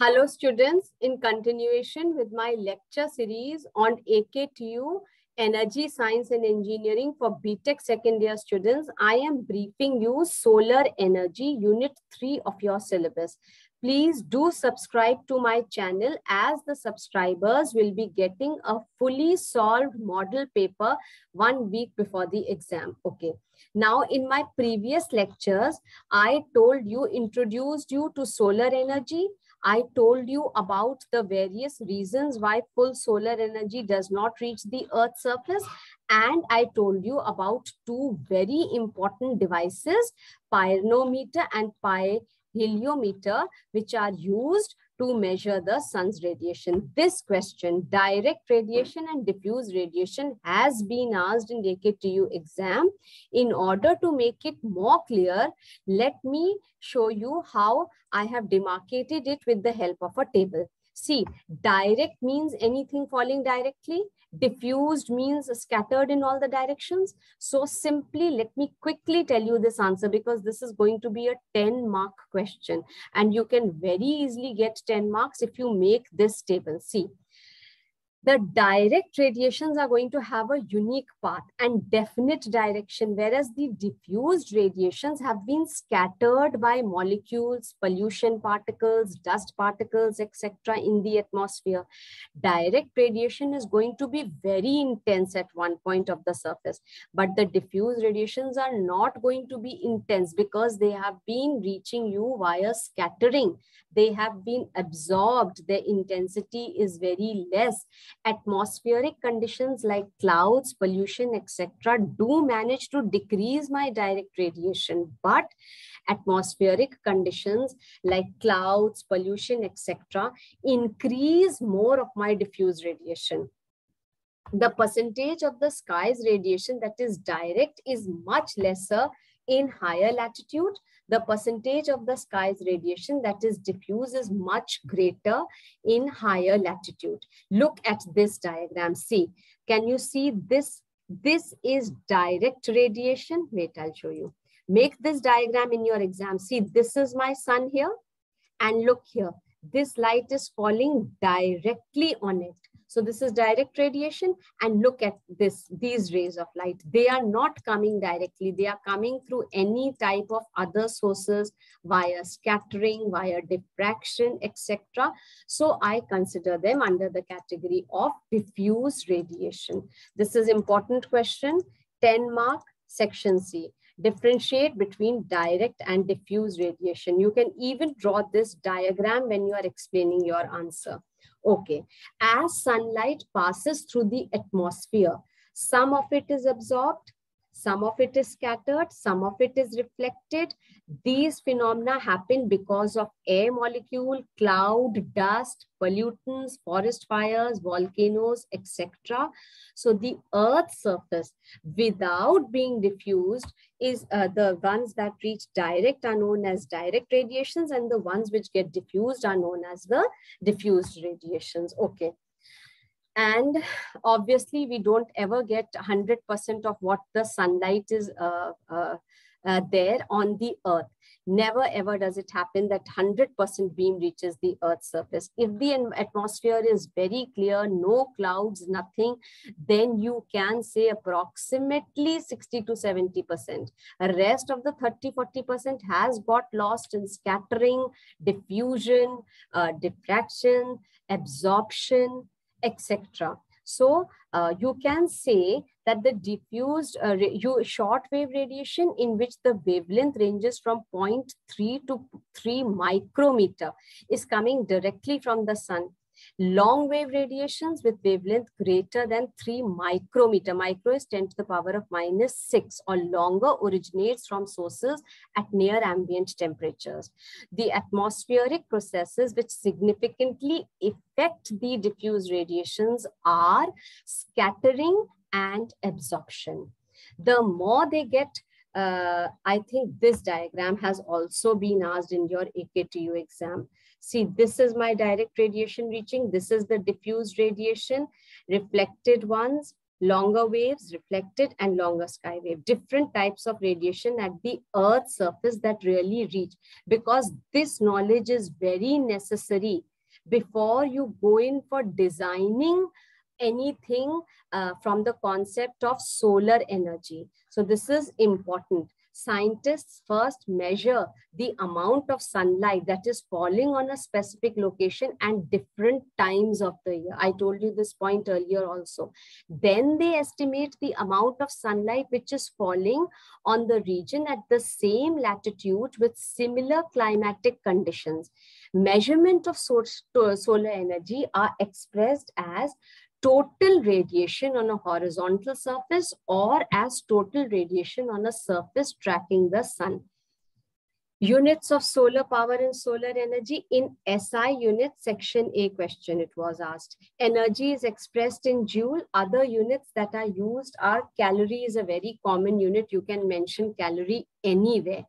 Hello students, in continuation with my lecture series on AKTU Energy Science and Engineering for BTech second year students, I am briefing you Solar Energy Unit 3 of your syllabus. Please do subscribe to my channel as the subscribers will be getting a fully solved model paper one week before the exam. Okay. Now, in my previous lectures, I told you, introduced you to solar energy, I told you about the various reasons why full solar energy does not reach the Earth's surface. And I told you about two very important devices, pyranometer and pyrheliometer, which are used to measure the sun's radiation. This question, direct radiation and diffuse radiation has been asked in the AKTU exam. In order to make it more clear, let me show you how I have demarcated it with the help of a table. See, direct means anything falling directly diffused means scattered in all the directions. So simply let me quickly tell you this answer because this is going to be a 10 mark question and you can very easily get 10 marks if you make this table. See, the direct radiations are going to have a unique path and definite direction, whereas the diffused radiations have been scattered by molecules, pollution particles, dust particles, etc. in the atmosphere. Direct radiation is going to be very intense at one point of the surface, but the diffused radiations are not going to be intense because they have been reaching you via scattering. They have been absorbed. Their intensity is very less atmospheric conditions like clouds, pollution, etc. do manage to decrease my direct radiation. But atmospheric conditions like clouds, pollution, etc. increase more of my diffuse radiation the percentage of the sky's radiation that is direct is much lesser in higher latitude the percentage of the sky's radiation that is diffuse is much greater in higher latitude. Look at this diagram. See, can you see this? This is direct radiation. Wait, I'll show you. Make this diagram in your exam. See, this is my sun here. And look here. This light is falling directly on it. So this is direct radiation and look at this, these rays of light. They are not coming directly. They are coming through any type of other sources via scattering, via diffraction, etc. So I consider them under the category of diffuse radiation. This is important question, 10 mark, section C differentiate between direct and diffuse radiation. You can even draw this diagram when you are explaining your answer. Okay, as sunlight passes through the atmosphere, some of it is absorbed, some of it is scattered, some of it is reflected. These phenomena happen because of air molecule, cloud, dust, pollutants, forest fires, volcanoes, etc. So the Earth's surface, without being diffused, is uh, the ones that reach direct are known as direct radiations and the ones which get diffused are known as the diffused radiations. Okay. And obviously, we don't ever get 100% of what the sunlight is uh, uh, uh, there on the earth. Never ever does it happen that 100% beam reaches the earth's surface. If the atmosphere is very clear, no clouds, nothing, then you can say approximately 60 to 70%. The rest of the 30, 40% has got lost in scattering, diffusion, uh, diffraction, absorption, etc. So uh, you can say that the diffused uh, you, short wave radiation in which the wavelength ranges from 0.3 to 3 micrometer is coming directly from the sun long wave radiations with wavelength greater than 3 micrometer. Micro is 10 to the power of minus 6 or longer originates from sources at near ambient temperatures. The atmospheric processes which significantly affect the diffuse radiations are scattering and absorption. The more they get uh, I think this diagram has also been asked in your AKTU exam. See, this is my direct radiation reaching. This is the diffused radiation, reflected ones, longer waves reflected and longer sky wave. Different types of radiation at the earth's surface that really reach. Because this knowledge is very necessary before you go in for designing anything uh, from the concept of solar energy. So this is important scientists first measure the amount of sunlight that is falling on a specific location and different times of the year. I told you this point earlier also. Then they estimate the amount of sunlight which is falling on the region at the same latitude with similar climatic conditions. Measurement of solar energy are expressed as total radiation on a horizontal surface or as total radiation on a surface tracking the sun. Units of solar power and solar energy in SI units, section A question it was asked. Energy is expressed in joule. Other units that are used are calorie is a very common unit. You can mention calorie anywhere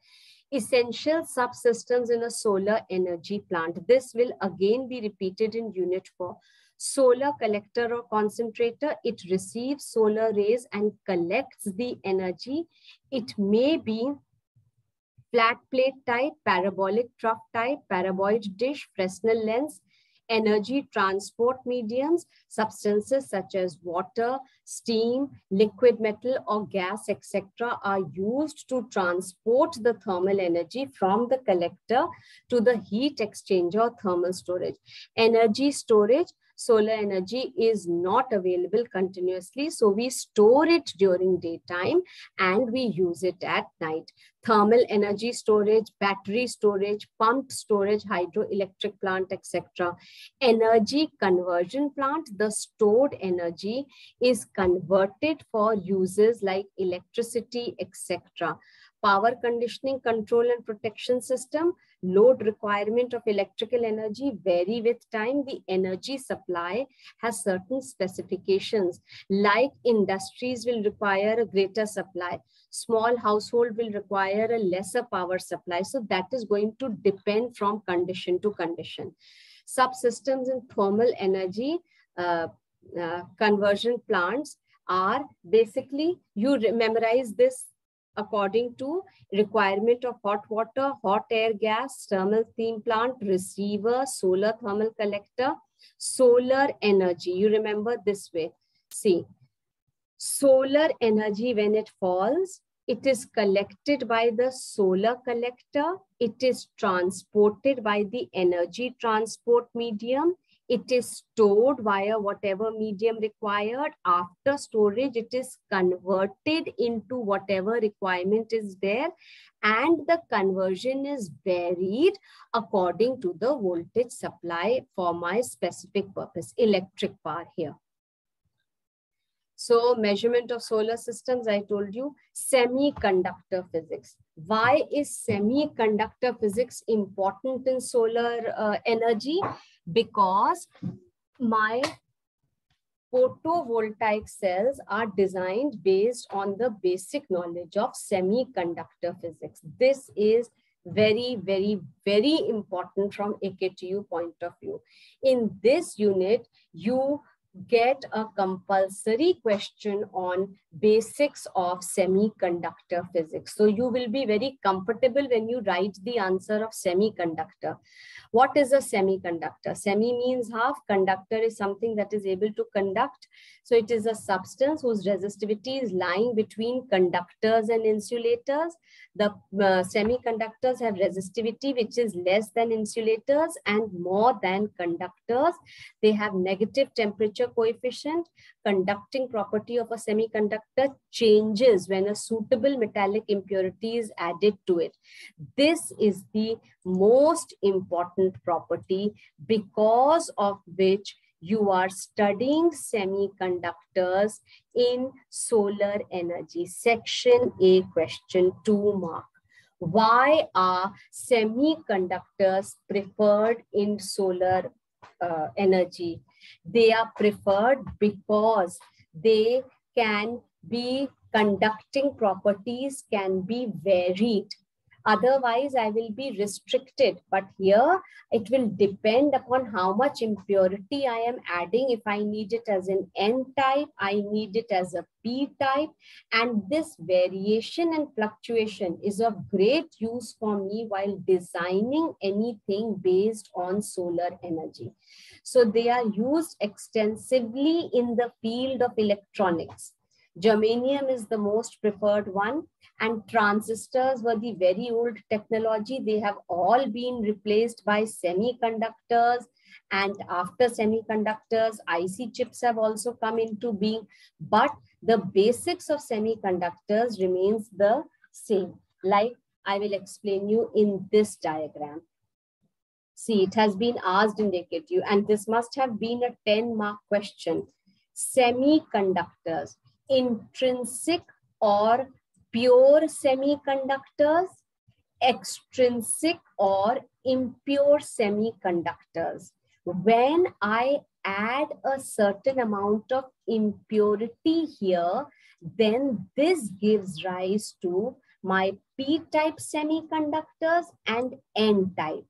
essential subsystems in a solar energy plant. This will again be repeated in unit 4 solar collector or concentrator. It receives solar rays and collects the energy. It may be flat plate type, parabolic trough type, paraboid dish, Fresnel lens, energy transport mediums, substances such as water, steam, liquid metal or gas, etc. are used to transport the thermal energy from the collector to the heat exchanger or thermal storage. Energy storage solar energy is not available continuously. So we store it during daytime and we use it at night. Thermal energy storage, battery storage, pumped storage, hydroelectric plant, etc. Energy conversion plant, the stored energy is converted for uses like electricity, etc power conditioning control and protection system, load requirement of electrical energy vary with time. The energy supply has certain specifications like industries will require a greater supply. Small household will require a lesser power supply. So that is going to depend from condition to condition. Subsystems in thermal energy uh, uh, conversion plants are basically, you memorize this according to requirement of hot water, hot air gas, thermal steam plant, receiver, solar thermal collector, solar energy. You remember this way. See, solar energy when it falls, it is collected by the solar collector. It is transported by the energy transport medium it is stored via whatever medium required. After storage, it is converted into whatever requirement is there. And the conversion is varied according to the voltage supply for my specific purpose, electric power here. So measurement of solar systems, I told you, semiconductor physics. Why is semiconductor physics important in solar uh, energy? Because my photovoltaic cells are designed based on the basic knowledge of semiconductor physics. This is very, very, very important from AKTU point of view. In this unit, you get a compulsory question on basics of semiconductor physics. So you will be very comfortable when you write the answer of semiconductor. What is a semiconductor? Semi means half, conductor is something that is able to conduct. So it is a substance whose resistivity is lying between conductors and insulators. The uh, semiconductors have resistivity which is less than insulators and more than conductors. They have negative temperature coefficient. Conducting property of a semiconductor changes when a suitable metallic impurity is added to it. This is the most important property because of which you are studying semiconductors in solar energy. Section A, question 2 mark. Why are semiconductors preferred in solar uh, energy? They are preferred because they can be conducting properties can be varied Otherwise, I will be restricted. But here, it will depend upon how much impurity I am adding. If I need it as an N type, I need it as a P type. And this variation and fluctuation is of great use for me while designing anything based on solar energy. So they are used extensively in the field of electronics. Germanium is the most preferred one and transistors were the very old technology. They have all been replaced by semiconductors and after semiconductors, IC chips have also come into being, but the basics of semiconductors remains the same. Like I will explain you in this diagram. See, it has been asked in AKTU and this must have been a 10 mark question. Semiconductors, intrinsic or pure semiconductors, extrinsic or impure semiconductors. When I add a certain amount of impurity here, then this gives rise to my p-type semiconductors and n-type.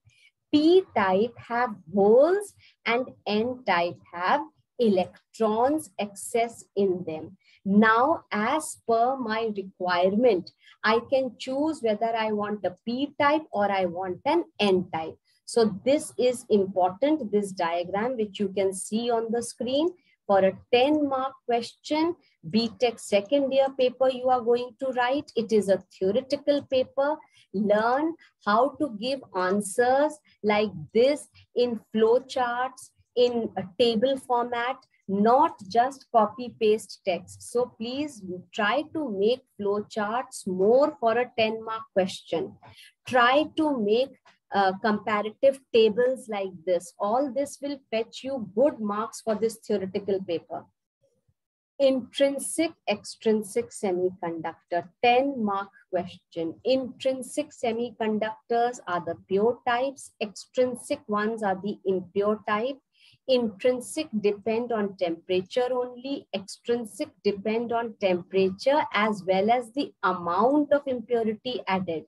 P-type have holes and n-type have electrons excess in them. Now, as per my requirement, I can choose whether I want a P type or I want an N type. So this is important, this diagram, which you can see on the screen for a 10 mark question, BTech second year paper you are going to write. It is a theoretical paper. Learn how to give answers like this in flow charts, in a table format, not just copy paste text. So please try to make flowcharts more for a 10 mark question. Try to make uh, comparative tables like this. All this will fetch you good marks for this theoretical paper. Intrinsic, extrinsic semiconductor, 10 mark question. Intrinsic semiconductors are the pure types, extrinsic ones are the impure type intrinsic depend on temperature only, extrinsic depend on temperature as well as the amount of impurity added.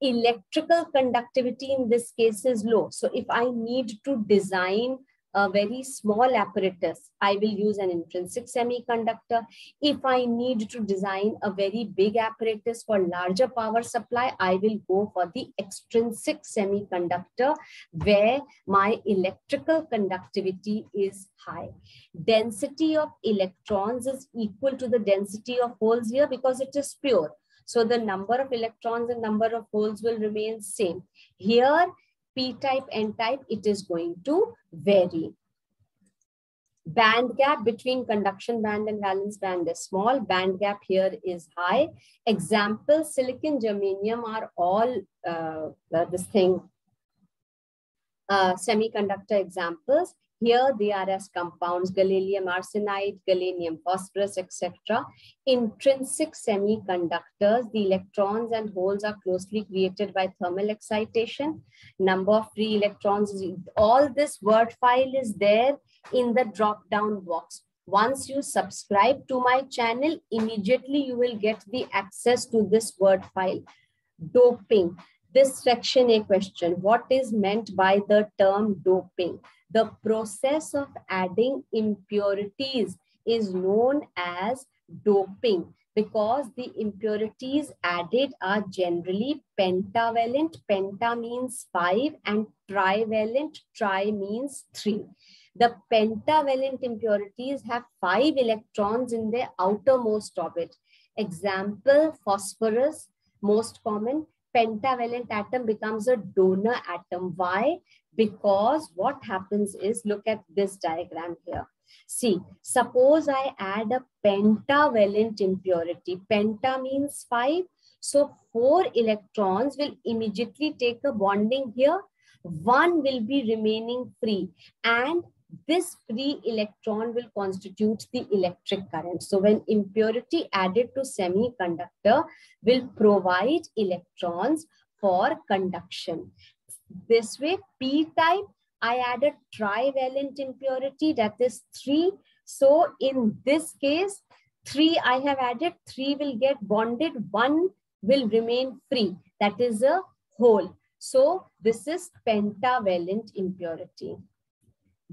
Electrical conductivity in this case is low. So if I need to design a very small apparatus, I will use an intrinsic semiconductor. If I need to design a very big apparatus for larger power supply, I will go for the extrinsic semiconductor where my electrical conductivity is high. Density of electrons is equal to the density of holes here because it is pure. So the number of electrons and number of holes will remain same. Here, P-type, N-type, it is going to vary. Band gap between conduction band and valence band is small. Band gap here is high. Example, silicon, germanium are all uh, this thing, uh, semiconductor examples. Here they are as compounds, gallium arsenide, gallium phosphorus, etc. Intrinsic semiconductors, the electrons and holes are closely created by thermal excitation. Number of free electrons, all this word file is there in the drop down box. Once you subscribe to my channel, immediately you will get the access to this word file. Doping. This section A question, what is meant by the term doping? The process of adding impurities is known as doping because the impurities added are generally pentavalent. Penta means five and trivalent. Tri means three. The pentavalent impurities have five electrons in their outermost orbit. Example, phosphorus, most common. Pentavalent atom becomes a donor atom. Why? because what happens is, look at this diagram here. See, suppose I add a pentavalent impurity. Penta means five. So four electrons will immediately take a bonding here. One will be remaining free and this free electron will constitute the electric current. So when impurity added to semiconductor will provide electrons for conduction. This way, p-type, I added trivalent impurity, that is 3. So in this case, 3 I have added, 3 will get bonded, 1 will remain free. that is a hole. So this is pentavalent impurity.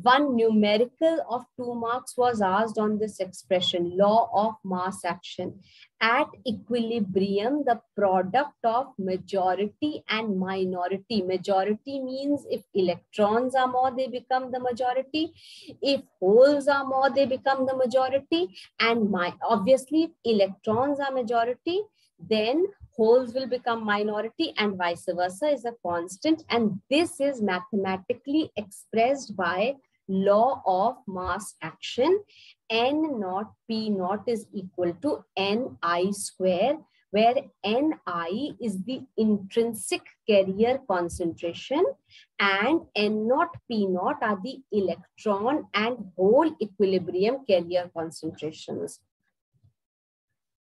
One numerical of two marks was asked on this expression, law of mass action. At equilibrium, the product of majority and minority. Majority means if electrons are more, they become the majority. If holes are more, they become the majority. And my obviously, if electrons are majority, then holes will become minority and vice versa is a constant. And this is mathematically expressed by law of mass action. N naught P naught is equal to Ni square, where Ni is the intrinsic carrier concentration and N naught P naught are the electron and hole equilibrium carrier concentrations.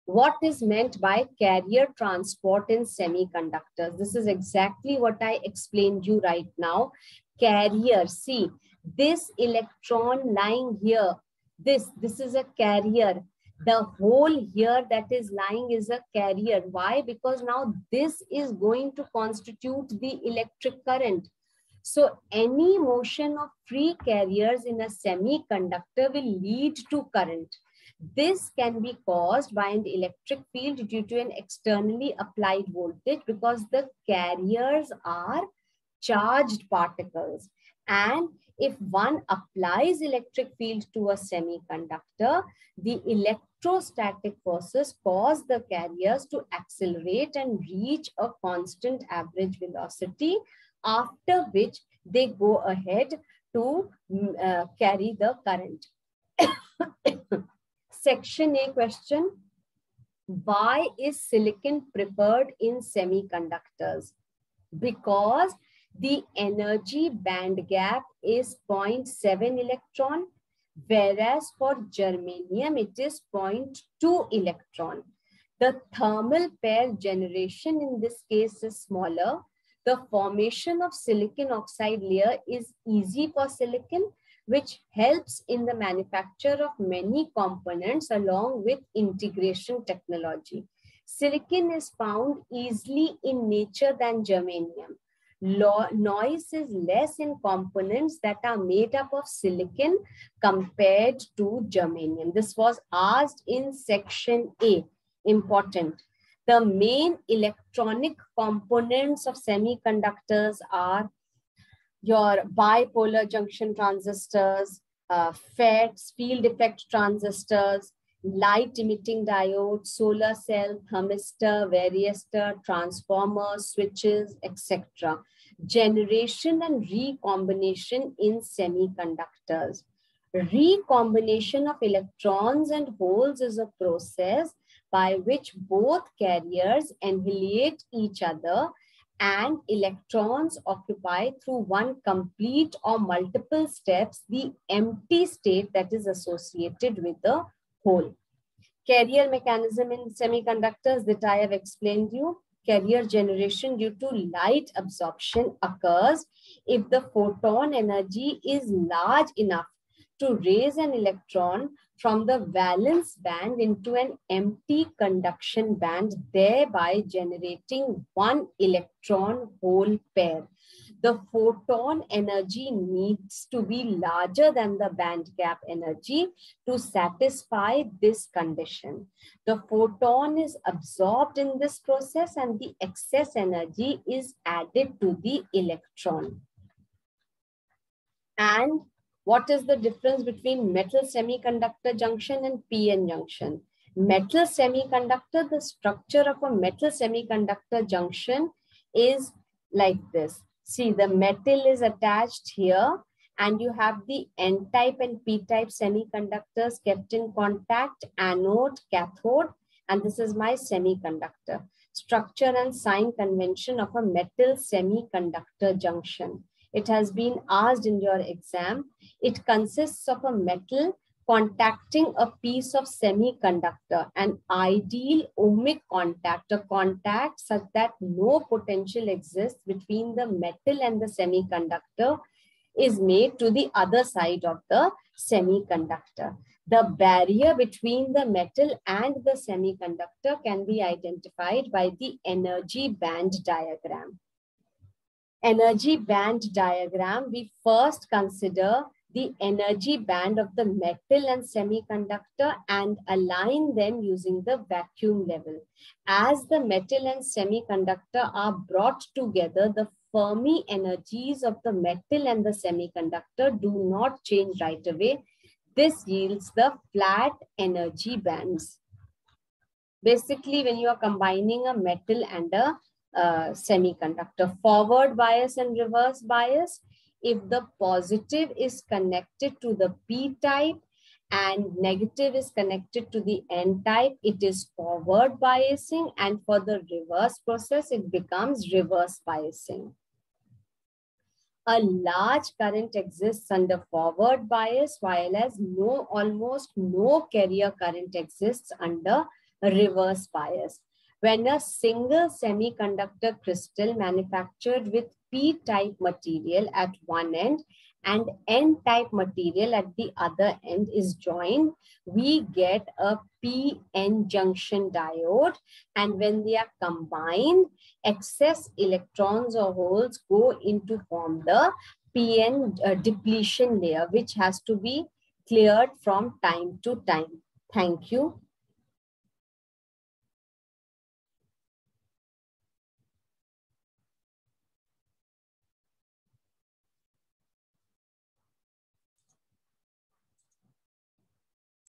What is meant by carrier transport in semiconductors? This is exactly what I explained you right now. Carrier, see, this electron lying here, this, this is a carrier. The hole here that is lying is a carrier. Why? Because now this is going to constitute the electric current. So any motion of free carriers in a semiconductor will lead to current. This can be caused by an electric field due to an externally applied voltage because the carriers are charged particles. And if one applies electric field to a semiconductor, the electrostatic forces cause the carriers to accelerate and reach a constant average velocity, after which they go ahead to mm, uh, carry the current. Section A question. Why is silicon preferred in semiconductors? Because the energy band gap is 0.7 electron, whereas for germanium, it is 0.2 electron. The thermal pair generation in this case is smaller. The formation of silicon oxide layer is easy for silicon, which helps in the manufacture of many components along with integration technology. Silicon is found easily in nature than germanium noise is less in components that are made up of silicon compared to germanium. This was asked in section A, important. The main electronic components of semiconductors are your bipolar junction transistors, uh, FETs, field effect transistors, light emitting diode, solar cell, thermistor, varistor, transformer, switches, etc. Generation and recombination in semiconductors. Recombination of electrons and holes is a process by which both carriers annihilate each other and electrons occupy through one complete or multiple steps the empty state that is associated with the hole. Carrier mechanism in semiconductors that I have explained you, carrier generation due to light absorption occurs if the photon energy is large enough to raise an electron from the valence band into an empty conduction band, thereby generating one electron hole pair the photon energy needs to be larger than the band gap energy to satisfy this condition. The photon is absorbed in this process and the excess energy is added to the electron. And what is the difference between metal semiconductor junction and PN junction? Metal semiconductor, the structure of a metal semiconductor junction is like this. See, the metal is attached here and you have the N-type and P-type semiconductors kept in contact, anode, cathode, and this is my semiconductor. Structure and sign convention of a metal semiconductor junction. It has been asked in your exam. It consists of a metal contacting a piece of semiconductor, an ideal ohmic contact, a contact such that no potential exists between the metal and the semiconductor is made to the other side of the semiconductor. The barrier between the metal and the semiconductor can be identified by the energy band diagram. Energy band diagram, we first consider the energy band of the metal and semiconductor and align them using the vacuum level. As the metal and semiconductor are brought together, the Fermi energies of the metal and the semiconductor do not change right away this yields the flat energy bands. Basically, when you are combining a metal and a uh, semiconductor, forward bias and reverse bias, if the positive is connected to the p-type and negative is connected to the n-type, it is forward biasing and for the reverse process, it becomes reverse biasing a large current exists under forward bias, while as no, almost no carrier current exists under reverse bias. When a single semiconductor crystal manufactured with p-type material at one end and n-type material at the other end is joined, we get a p-n junction diode. And when they are combined, excess electrons or holes go into form the PN uh, depletion layer, which has to be cleared from time to time. Thank you.